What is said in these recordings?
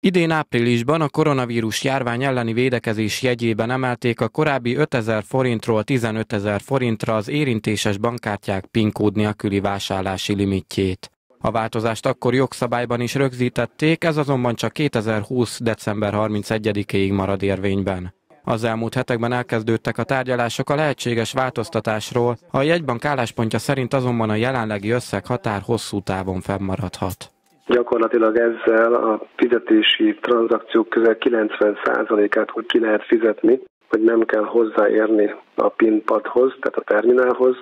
Idén áprilisban a koronavírus járvány elleni védekezés jegyében emelték a korábbi 5000 forintról 15 ezer forintra az érintéses bankkártyák PIN kód nélküli vásárlási limitjét. A változást akkor jogszabályban is rögzítették, ez azonban csak 2020. december 31-ig marad érvényben. Az elmúlt hetekben elkezdődtek a tárgyalások a lehetséges változtatásról, a jegybank álláspontja szerint azonban a jelenlegi összeg határ hosszú távon fennmaradhat. Gyakorlatilag ezzel a fizetési tranzakciók közel 90%-át úgy ki lehet fizetni, hogy nem kell hozzáérni a pinpadhoz, tehát a terminálhoz,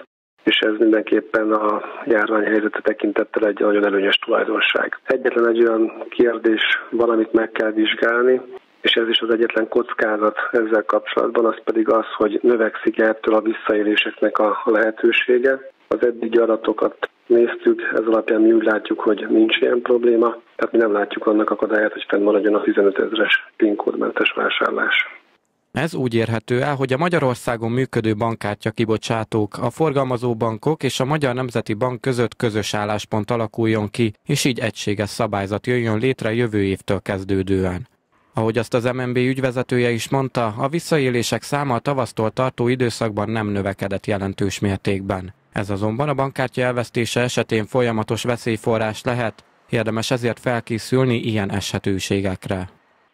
és ez mindenképpen a járványhelyzete tekintettel egy nagyon előnyös tulajdonság. Egyetlen egy olyan kérdés valamit meg kell vizsgálni, és ez is az egyetlen kockázat ezzel kapcsolatban, az pedig az, hogy növekszik ettől a visszaéléseknek a lehetősége. Az eddigi adatokat néztük, ez alapján mi úgy látjuk, hogy nincs ilyen probléma, tehát mi nem látjuk annak akadályát, hogy fennmaradjon a 15 ezeres PIN kódmentes vásárlás. Ez úgy érhető el, hogy a Magyarországon működő bankkártya kibocsátók, a forgalmazó bankok és a Magyar Nemzeti Bank között közös álláspont alakuljon ki, és így egységes szabályzat jöjjön létre jövő évtől kezdődően. Ahogy azt az MNB ügyvezetője is mondta, a visszaélések száma a tavasztól tartó időszakban nem növekedett jelentős mértékben. Ez azonban a bankkártya elvesztése esetén folyamatos veszélyforrás lehet, érdemes ezért felkészülni ilyen eshetőségekre.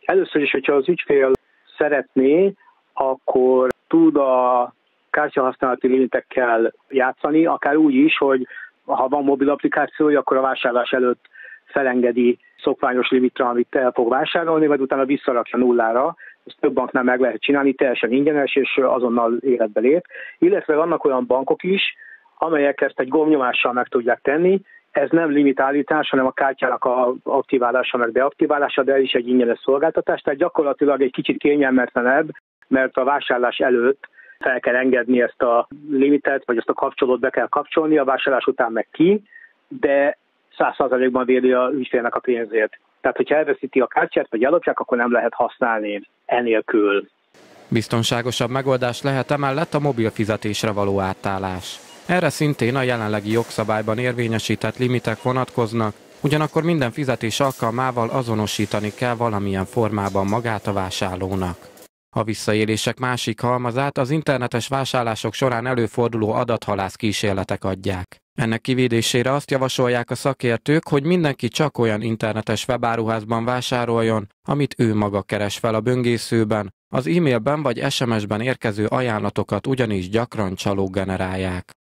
Először is, hogyha az ügyfél szeretné, akkor tud a kártyahasználati limitekkel játszani, akár úgy is, hogy ha van mobil applikációja, akkor a vásárlás előtt felengedi szokványos limitra, amit el fog vásárolni, vagy utána visszarakja nullára. Ezt több banknál meg lehet csinálni, teljesen ingyenes, és azonnal életbe lép. Illetve vannak olyan bankok is, amelyek ezt egy gomnyomással meg tudják tenni, ez nem limitállítás, hanem a kártyának a aktiválása meg deaktiválása, de ez is egy ingyenes szolgáltatás, tehát gyakorlatilag egy kicsit kényelmetlenebb, mert a vásárlás előtt fel kell engedni ezt a limitet, vagy ezt a kapcsolót be kell kapcsolni, a vásárlás után meg ki, de száz százalékban védi a ügyfélnek a pénzét. Tehát, hogyha elveszíti a kártyát, vagy ellopják, akkor nem lehet használni enélkül. Biztonságosabb megoldás lehet emellett a mobil fizetésre való átállás. Erre szintén a jelenlegi jogszabályban érvényesített limitek vonatkoznak, ugyanakkor minden fizetés alkalmával azonosítani kell valamilyen formában magát a vásárlónak. A visszaélések másik halmazát az internetes vásárlások során előforduló adathalász kísérletek adják. Ennek kivédésére azt javasolják a szakértők, hogy mindenki csak olyan internetes webáruházban vásároljon, amit ő maga keres fel a böngészőben, az e-mailben vagy SMS-ben érkező ajánlatokat ugyanis gyakran csalók generálják.